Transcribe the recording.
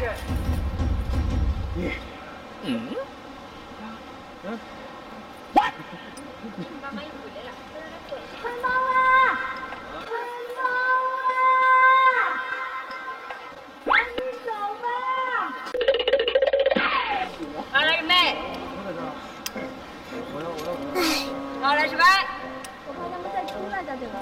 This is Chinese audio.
是。你，嗯，嗯，妈妈又回来了，春猫啊，春猫啊，紧走吧。好了，师妹。我要，我要。好了，师妹。我他们再出来，对吧？